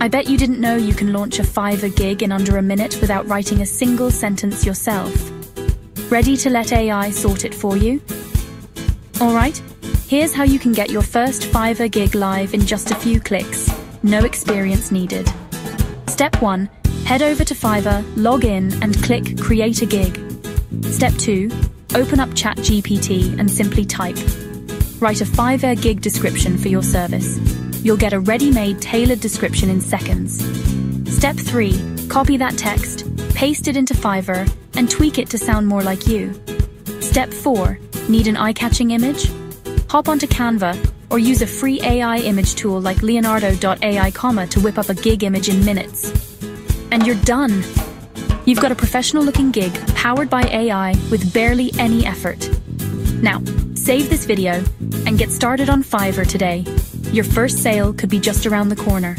I bet you didn't know you can launch a Fiverr gig in under a minute without writing a single sentence yourself. Ready to let AI sort it for you? Alright, here's how you can get your first Fiverr gig live in just a few clicks. No experience needed. Step 1. Head over to Fiverr, log in, and click Create a Gig. Step 2. Open up ChatGPT and simply type. Write a Fiverr gig description for your service. You'll get a ready-made tailored description in seconds. Step 3. Copy that text, paste it into Fiverr, and tweak it to sound more like you. Step 4. Need an eye-catching image? Hop onto Canva or use a free AI image tool like leonardo.ai, to whip up a gig image in minutes. And you're done. You've got a professional looking gig powered by AI with barely any effort. Now, save this video and get started on Fiverr today. Your first sale could be just around the corner.